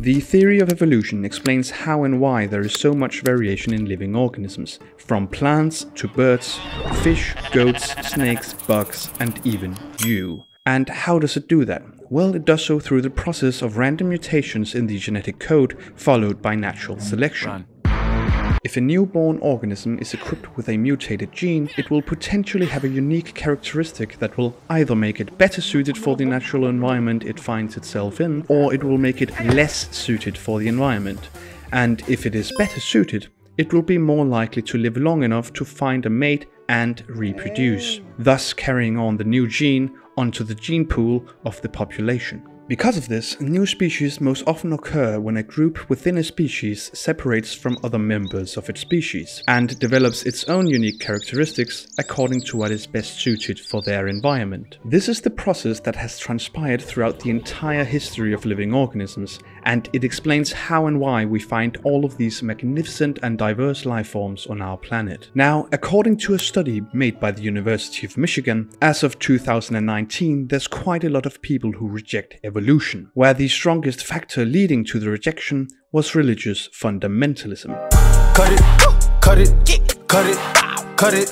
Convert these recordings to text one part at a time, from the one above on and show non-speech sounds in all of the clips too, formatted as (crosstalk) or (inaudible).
The theory of evolution explains how and why there is so much variation in living organisms, from plants to birds, fish, goats, snakes, bugs, and even you. And how does it do that? Well, it does so through the process of random mutations in the genetic code followed by natural selection. If a newborn organism is equipped with a mutated gene, it will potentially have a unique characteristic that will either make it better suited for the natural environment it finds itself in, or it will make it less suited for the environment. And if it is better suited, it will be more likely to live long enough to find a mate and reproduce, thus carrying on the new gene onto the gene pool of the population. Because of this, new species most often occur when a group within a species separates from other members of its species and develops its own unique characteristics according to what is best suited for their environment. This is the process that has transpired throughout the entire history of living organisms, and it explains how and why we find all of these magnificent and diverse life forms on our planet. Now, according to a study made by the University of Michigan, as of 2019, there's quite a lot of people who reject evolution evolution, where the strongest factor leading to the rejection was religious fundamentalism. Cut it, cut it, cut it, cut it.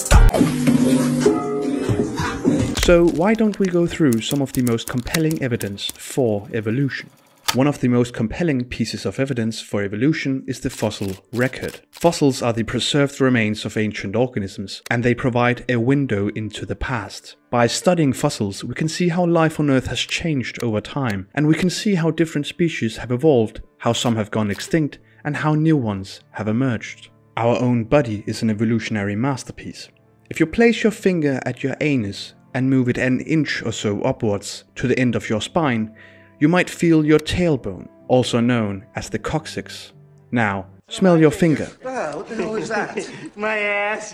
So why don't we go through some of the most compelling evidence for evolution? One of the most compelling pieces of evidence for evolution is the fossil record. Fossils are the preserved remains of ancient organisms, and they provide a window into the past. By studying fossils, we can see how life on Earth has changed over time, and we can see how different species have evolved, how some have gone extinct, and how new ones have emerged. Our own body is an evolutionary masterpiece. If you place your finger at your anus and move it an inch or so upwards to the end of your spine, you might feel your tailbone, also known as the coccyx. Now, smell your finger. (laughs) Ah, what the hell is that? (laughs) My ass.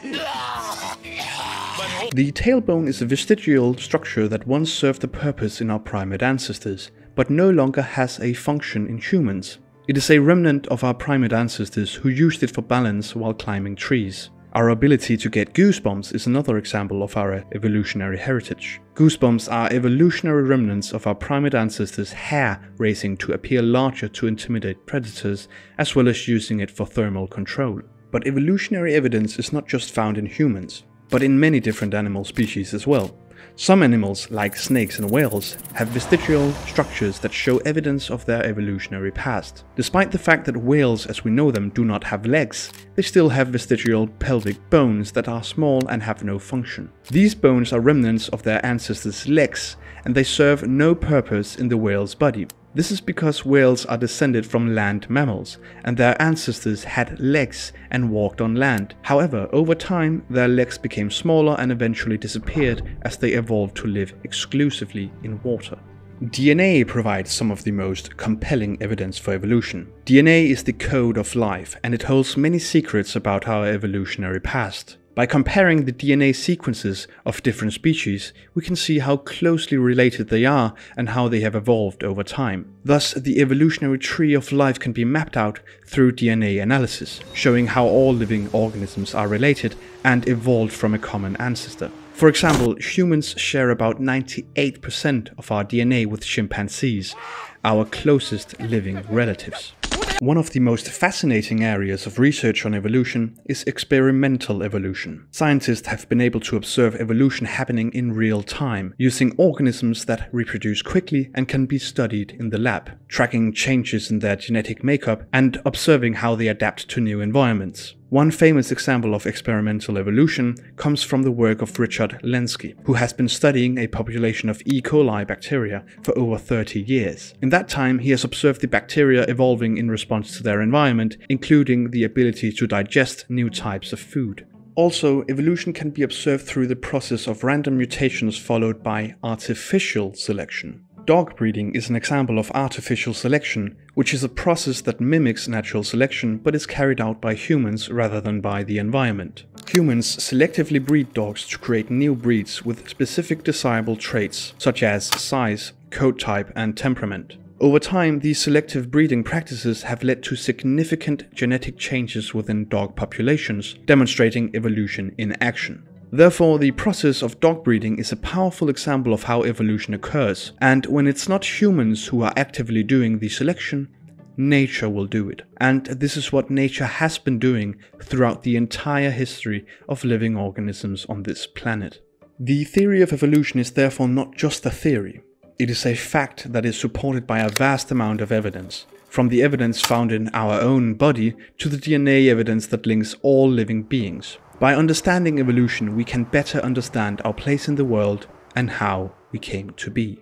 The tailbone is a vestigial structure that once served a purpose in our primate ancestors, but no longer has a function in humans. It is a remnant of our primate ancestors who used it for balance while climbing trees. Our ability to get goosebumps is another example of our evolutionary heritage. Goosebumps are evolutionary remnants of our primate ancestors' hair raising to appear larger to intimidate predators, as well as using it for thermal control. But evolutionary evidence is not just found in humans, but in many different animal species as well. Some animals, like snakes and whales, have vestigial structures that show evidence of their evolutionary past. Despite the fact that whales as we know them do not have legs, they still have vestigial pelvic bones that are small and have no function. These bones are remnants of their ancestors' legs, and they serve no purpose in the whale's body. This is because whales are descended from land mammals, and their ancestors had legs and walked on land. However, over time, their legs became smaller and eventually disappeared as they evolved to live exclusively in water. DNA provides some of the most compelling evidence for evolution. DNA is the code of life, and it holds many secrets about our evolutionary past. By comparing the DNA sequences of different species, we can see how closely related they are and how they have evolved over time. Thus, the evolutionary tree of life can be mapped out through DNA analysis, showing how all living organisms are related and evolved from a common ancestor. For example, humans share about 98% of our DNA with chimpanzees, our closest living relatives. One of the most fascinating areas of research on evolution is experimental evolution. Scientists have been able to observe evolution happening in real time, using organisms that reproduce quickly and can be studied in the lab, tracking changes in their genetic makeup and observing how they adapt to new environments. One famous example of experimental evolution comes from the work of Richard Lenski, who has been studying a population of E. coli bacteria for over 30 years. In that time, he has observed the bacteria evolving in response to their environment, including the ability to digest new types of food. Also, evolution can be observed through the process of random mutations followed by artificial selection. Dog breeding is an example of artificial selection, which is a process that mimics natural selection but is carried out by humans rather than by the environment. Humans selectively breed dogs to create new breeds with specific desirable traits, such as size, coat type, and temperament. Over time, these selective breeding practices have led to significant genetic changes within dog populations, demonstrating evolution in action. Therefore, the process of dog breeding is a powerful example of how evolution occurs, and when it's not humans who are actively doing the selection, nature will do it. And this is what nature has been doing throughout the entire history of living organisms on this planet. The theory of evolution is therefore not just a theory, it is a fact that is supported by a vast amount of evidence, from the evidence found in our own body to the DNA evidence that links all living beings. By understanding evolution, we can better understand our place in the world and how we came to be.